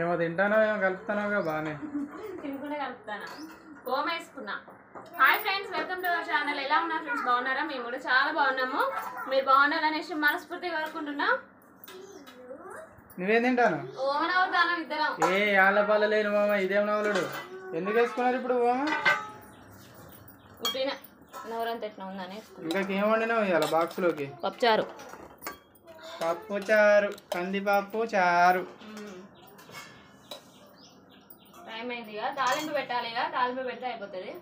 ఏమో తింటానో ఏమో కలుపుతానోగా బాగానే తినకుండా కలుపుతానా? ఓమ వేసుకున్నా. Hi friends welcome to our channel ఎలా ఉన్నారు ఫ్రెండ్స్ బాగున్నారా? మేము కూడా చాలా బాగున్నాము. మీరు బాగున్నారనేసి మనస్ఫూర్తిగా కోరుకుంటున్నాం. నువ్వేం తింటాను? ఓమ నవ్వుతాను ఇద్దరం? ఏ ఆళ్ళపాల లేని మామ ఇదేం నవలుడు ఎందుకు వేసుకున్నారు ఇప్పుడు మామ ఉట్టిన నవరంత ఎట్లా ఉందని ఇంకా ఏం వండినావు ఇవాళ బాక్స్లోకి? పప్పుచారు. పప్పు చారు కందిపప్పు చారు. ఇక తాలింపు పెట్టాలి ఇక తాలింపు పెడితే అయిపోతుంది.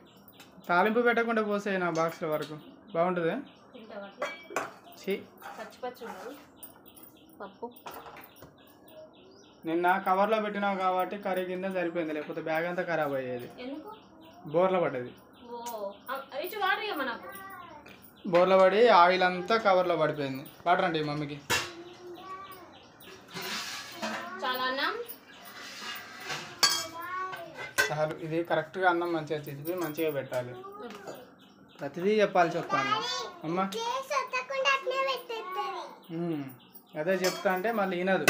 తాలింపు పెట్టకుండా పోసాయి నా బాక్స్లో వరకు. బాగుంటుంది? పప్పు. నిన్న కవర్లో పెట్టినావు కాబట్టి కర్రీ కింద సరిపోయింది లేకపోతే బ్యాగ్ అంతా ఖరాబ్ అయ్యేది. బోర్లో పడ్డది. బోర్లో పడి ఆయిల్ అంతా కవర్లో పడిపోయింది. వాటర్ మమ్మీకి. చాలు. ఇది కరెక్ట్గా అన్నం మంచిగా తిరిగి మంచిగా పెట్టాలి. ప్రతిదీ చెప్పాలి చెప్తాను. అమ్మ. అదే చెప్తా అంటే మళ్ళీ వినదు.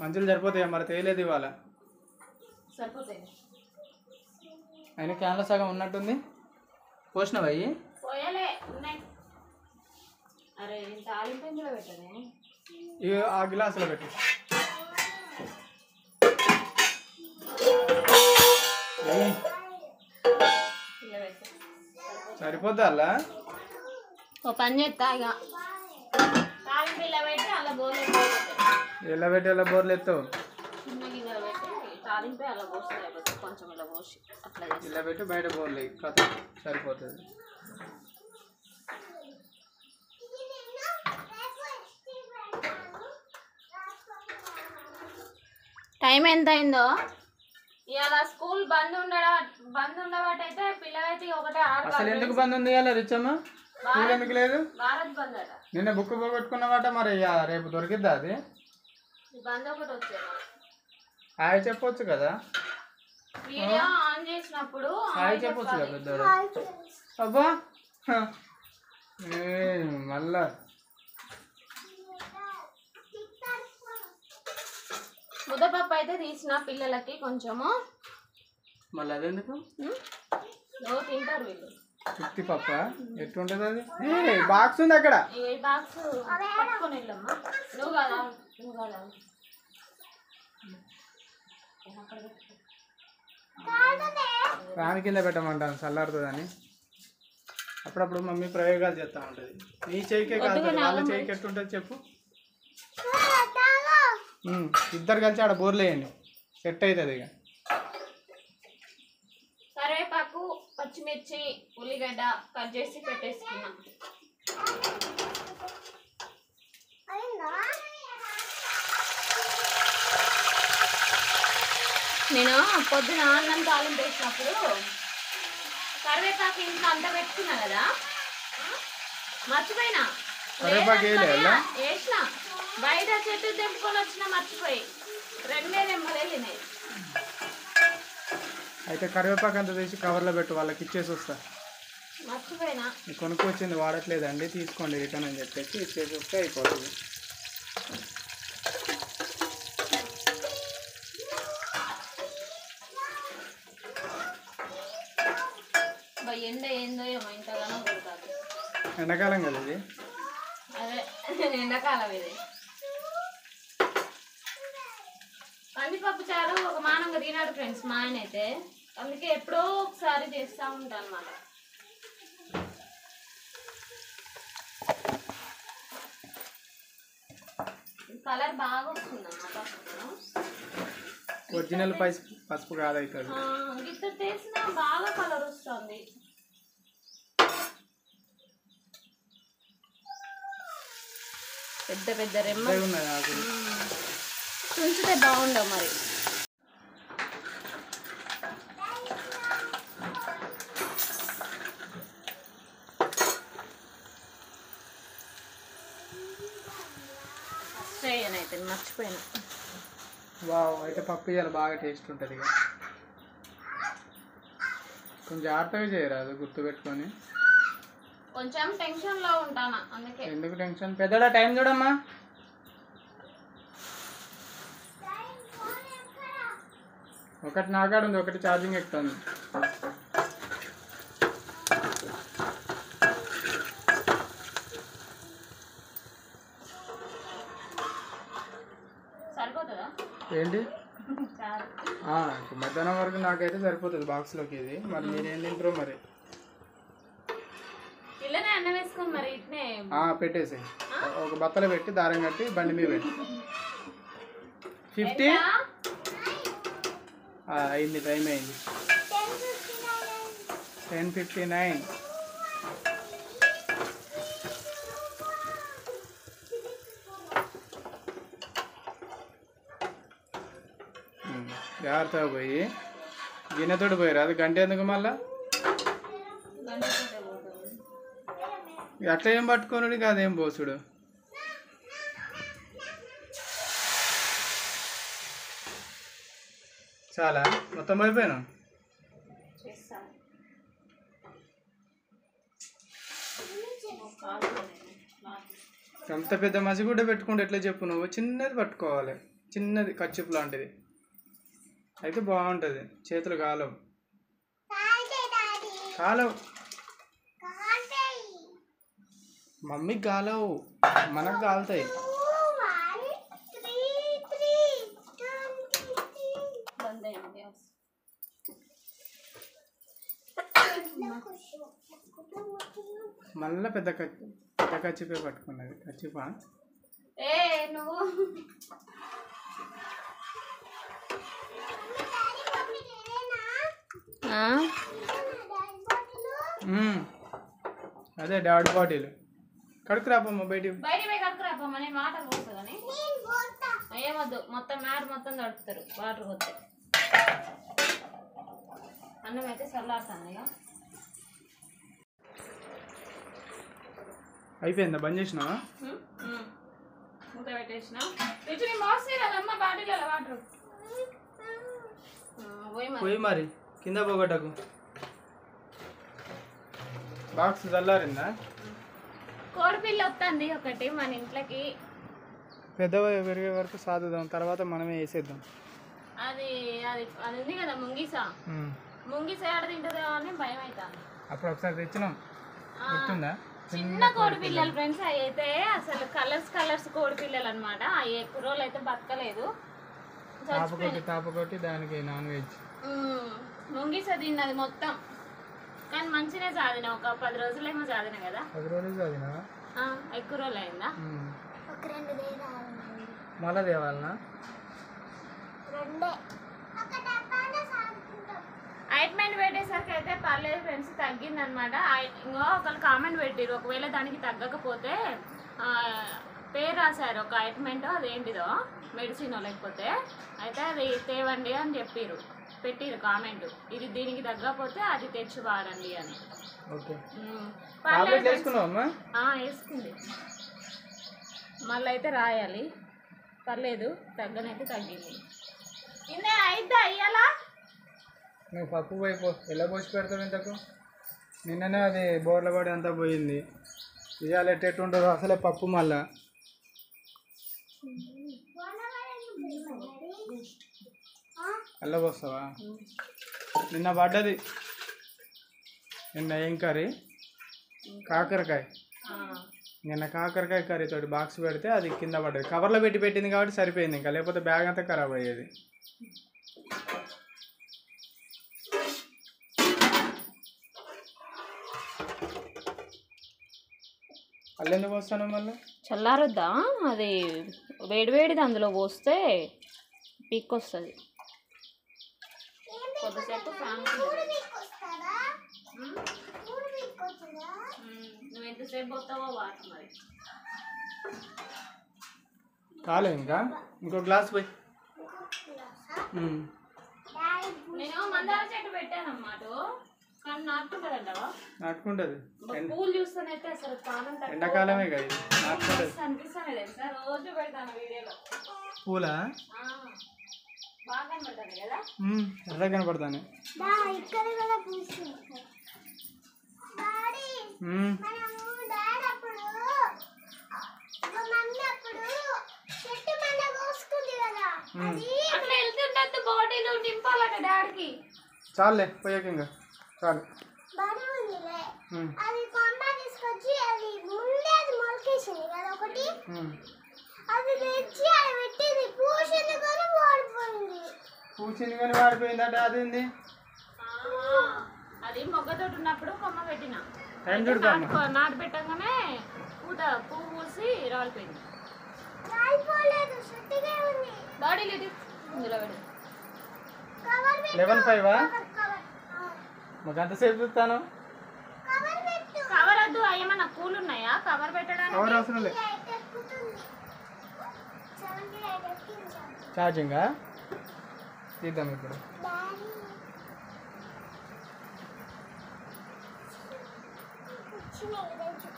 మంచులు సరిపోతాయి మరి? తేలేదు ఇవాళ. అయినా క్యాన్లో సగం ఉన్నట్టుంది. పోసినవి అయ్యి ఆ గ్లాసులో పెట్టి. సరిపోద్దా అలా ఓ పని చేస్తా ఇక ఇలా పెట్టి అలా బోర్లు ఎలా పెట్టి ఎలా బోర్లు ఎత్తావు? ఇలా పెట్టి బయట బోర్లు. కథ సరిపోతుంది. టైం ఎంత అయిందో ఇవాళ స్కూల్ బంద్ ఉండడం బంద్ ఉండబట్టయితే పిల్లలైతే ఒకటే ఆరు అసలు ఎందుకు బంద్ ఉంది అలా రిచ్చమ్మ ఎందుకు లేదు? భారత్ బంద్ అట నిన్న బుక్ పోగొట్టుకున్నవాట మరి ఇక రేపు దొరికిద్దా అది? ఈ బంద్ ఒకటి వచ్చేది హాయ్ చెప్పొచ్చు కదా? వీడియో ఆన్ చేసినప్పుడు హాయ్ చెప్పొచ్చు కదా పెద్దోడు? అబ్బా! హ. ఏ, మళ్ళా. ముద్దపప్పు అయితే తీసిన పిల్లలకి కొంచెము. మళ్ళీ అదెందుకు తింటారు వీళ్ళు. పప్ప? ఎట్లుంటుంది అది? ఏ బాక్స్ ఉంది అక్కడ. ఫ్యాన్ కింద పెట్టమంటాను చల్లారుతుందని. అప్పుడప్పుడు మమ్మీ ప్రయోగాలు చేస్తూ ఉంటుంది. నీ చేయికే కాదు వాళ్ళ చేయికి ఎట్లుంటుంది చెప్పు. ఇద్దరు కలిసి ఆడ బోర్లు వేయండి సెట్ అవుతుంది ఇక కరివేపాకు పచ్చిమిర్చి ఉల్లిగడ్డ కట్ చేసి పెట్టేసుకున్నాం. నేను పొద్దున అన్నం తాలింపు వేసినప్పుడు కరివేపాకు ఇంట్లో అంతా పెట్టుకున్నా కదా? మర్చిపోయినా? వేసిన. బయట చెట్టు తెంపుకొని వచ్చిన మర్చిపోయి. రెండే నెమ్మలు వెళ్ళినాయి అయితే కరివేపాకు అంతా తీసి కవర్లో పెట్టు వాళ్ళకి ఇచ్చేసి వస్తా. కొనుక్కొచ్చింది వాడట్లేదండి తీసుకోండి రిటర్న్ అని చెప్పేసి ఇచ్చేసి వస్తే అయిపోతుంది. ఎండాకాలం కదా ఇది? అదే ఎండాకాలం ఇది. కందిపప్పు చారు ఒక మానంగా తినాడు ఫ్రెండ్స్ మా ఆయన అయితే. అందుకే ఎప్పుడో ఒకసారి చేస్తూ ఉంటాను అనమాట కలర్ బాగా వస్తుంది అన్నమాట ఒరిజినల్ పసుపు పసుపు కాదు గిత్త చేసిన బాగా కలర్ వస్తుంది. పెద్ద పెద్ద రెమ్మ తుంచితే బాగుండవు మరి. అయితే మర్చిపోయాను. వావ్ అయితే పప్పు ఇవాళ బాగా టేస్ట్ ఉంటుంది ఇక. కొంచెం జాగ్రత్తగా చేయరాదు గుర్తుపెట్టుకొని. కొంచెం టెన్షన్లో ఉంటానా అందుకే. ఎందుకు టెన్షన్ పెద్దడా టైం చూడమ్మా. ఒకటి నాకాడు ఉంది ఒకటి ఛార్జింగ్ ఎక్కుతుంది. ఏంటి? మధ్యాహ్నం వరకు నాకైతే సరిపోతుంది బాక్స్లోకి ఇది. మరి మీరేం తింటారో మరి? పెట్టేసి ఒక బత్తలో పెట్టి దారం కట్టి బండి మీద పెట్టి. ఫిఫ్టీ? అయింది టైం అయింది. టెన్ ఫిఫ్టీ నైన్ జాగ్రత్తగా పోయి గిన్నెతోటి పోయారు? అది గంట ఎందుకు మళ్ళా? అట్లా ఏం పట్టుకోనుడి? కాదేం పోసుడు? చాలా? మొత్తం అయిపోయాను అంత పెద్ద మసిగుడ్డ పెట్టుకుంటే ఎట్లా చెప్పు నువ్వు? చిన్నది పట్టుకోవాలి. చిన్నది కచ్చిపు లాంటిది. అయితే బాగుంటుంది. చేతులు కాలవు. కాలవు. మమ్మీకి కాలవు. మనకు కాలుతాయి. మళ్ళీ పెద్ద కచ్చి పెద్ద కచ్చిపే పట్టుకున్నది. కచ్చిపా. ఏ నువ్వు. అదే డాడీ బాటిల్. కడుకు రాపమ్మ బయటికి. బయట పోయి కడుకురాపమ్మ నేను వాటర్ ఏమొద్దు మొత్తం మ్యాట్ మొత్తం తడుపుతారు వాటర్ పోతే. అన్నం అయితే చల్లారుతుంది ఇక అయిపోయిందా? బంద్ చేసినావా. మూత పెట్టేసిన. తెచ్చి నేను మోస్తే కదమ్మా బాటిల్లో వాటర్ పోయి మరి. కింద పోగొట్టకు. బాక్స్ చల్లారిందా? కోడిపిల్ల వస్తుంది ఒకటి మన ఇంట్లోకి. పెద్ద పెరిగే వరకు సాదుదాం తర్వాత మనమే వేసేద్దాం. అది అది అది ఉంది కదా ముంగిస. ముంగిస ఏడ తింటుందో అని భయం అవుతుంది అప్పుడు ఒకసారి తెచ్చినాం. గుర్తుందా? చిన్న కోడి పిల్లలు ఫ్రెండ్స్ అవి అయితే అసలు కలర్స్ కలర్స్ కోడి పిల్లలు అనమాట అవి ఎక్కువ రోజులు అయితే బతకలేదు. తాపకొట్టి తాపకొట్టి దానికి నాన్ వెజ్. ముంగిస తిన్నది మొత్తం. కానీ మంచిగా చాదిన ఒక పది రోజులేమో చాదిన కదా? పది రోజులు చదివినా? ఆ, ఎక్కువ రోజులు అయిందా? మళ్ళా తేవాలనా ఆయింట్మెంట్ పెట్టేసరికి అయితే పర్లేదు ఫ్రెండ్స్ తగ్గింది అనమాట ఇంకో ఒకళ్ళు కామెంట్ పెట్టారు ఒకవేళ దానికి తగ్గకపోతే ఆ, పేరు రాశారు. ఒక ఆయింట్మెంట్ అదేంటిదో మెడిసిన్ లేకపోతే అయితే అది తేవండి అని చెప్పిర్రు. పెట్టిరు కామెంట్. ఇది దీనికి తగ్గకపోతే అది తెచ్చి వాడండి అని వేసుకుంది. మళ్ళీ అయితే రాయాలి. పర్లేదు తగ్గనైతే తగ్గింది. ఇందే అయిద్దా అయ్యాలా నువ్వు పప్పు పోయిపో. ఎలా పోసి పెడతావు ఇంతకు? నిన్ననే అది బోర్ల పడి అంతా పోయింది. ఇవాళ ఎట్టెట్టు ఉంటుందో అసలే పప్పు మళ్ళా. పోస్తావా నిన్న పడ్డది. నిన్న ఏం కర్రీ? కాకరకాయ. నిన్న కాకరకాయ కర్రీ తోటి బాక్స్ పెడితే అది కింద పడ్డది. కవర్లో పెట్టి పెట్టింది కాబట్టి సరిపోయింది ఇంకా. లేకపోతే బ్యాగ్ అంతా ఖరాబ్ అయ్యేది. అల్ల ఎందుకు వస్తాను మళ్ళీ? చల్లారొద్దా? అది వేడివేడిది అందులో పోస్తే పిక్ వస్తుంది కొద్దిసేపు ఫ్యాన్ నువ్వు ఎంతసేపు పోతావో వాటర్ మరి. కాలే ఇంకా. ఇంకో గ్లాస్ పోయి. నేను మందార చెట్టు పెట్టాను అన్నమాట నాటుకుంటది. పూలు చూస్తేనైతే అసలు ఎండాకాలమే కదా ఇది. నాటుకుంటది. అనిపిస్తాను తెలుసా? రోజు పెడతాను వీడియోలో. పూలా? ఆ, బాగా కదా? డాడీకి. చాలులే పోయాక ఇంకా. చాలు అది కొమ్మ తీసుకొచ్చి అది ముందే అది మొలకేసింది కదా ఒకటి. అది తెచ్చి అది పెట్టింది. పూసింది కానీ ఓడిపోయింది కూర్చుని కానీ వాడిపోయిందట. అదేంది? అది మొగ్గతోటి ఉన్నప్పుడు కొమ్మ పెట్టిన. నాటు పెట్టగానే పూత పువ్వు పూసి రాలిపోయింది. రాలిపోలేదు. సుట్టిగా ఉంది. బాడీలో ఇది ఇందులో లెవెన్ ఫైవా? మాకు అంతసేపు చూస్తాను. కవర్ పెట్టు కవర్ వద్దు ఏమన్నా పూలు ఉన్నాయా? కవర్ పెట్టడానికి? కవర్ అవసరం లేదు. ఛార్జింగా? తీద్దాం ఇప్పుడు. డాడీ వచ్చినాయి ఈరోజు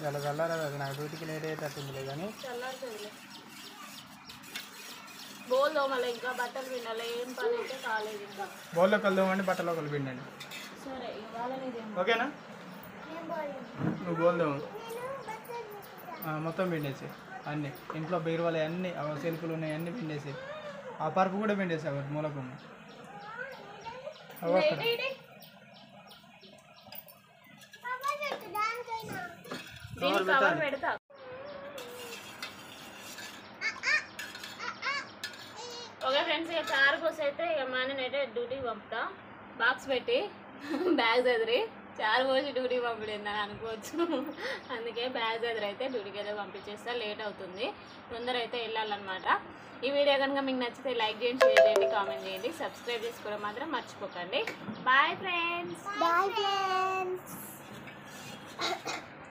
ఇలా చల్లారా అది నాకు డ్యూటీకి లేట్ అయ్యేటట్టుందిలే కానీ చల్లారుతుంది బోల్ దోమలు ఇంకా బట్టలు పిండాలి ఏం పని అయితే కాలేదు ఇంకా. బౌల్లో కలుదామండి బట్టలో కలిపిండండి సరే ఇవాళ నీదేం ఓకేనా? నువ్వు ఆ, మొత్తం పిండేసి అన్ని. ఇంట్లో బీరువాలు అన్ని ఆ సెల్ఫులు ఉన్నాయి అన్ని పిండేసి ఆ పరుపు కూడా పిండేసి మూలకున్న. అవి కవర్ పెడతా. ఫ్రెండ్స్ ఇక చారు కోసం అయితే ఇక మా అయితే డ్యూటీకి పంపుతా. బాక్స్ పెట్టి బ్యాగ్ చదిరి చార్ కోసి డ్యూటీ పంపలేదు అనుకోవచ్చు. అందుకే బ్యాగ్ దగ్గర అయితే డ్యూటీకి వెళ్ళి పంపించేస్తా లేట్ అవుతుంది. తొందర అయితే వెళ్ళాలన్నమాట. ఈ వీడియో కనుక మీకు నచ్చితే లైక్ చేయండి షేర్ చేయండి కామెంట్ చేయండి. సబ్స్క్రైబ్ చేసుకోవడం మాత్రం మర్చిపోకండి. Bye friends bye friends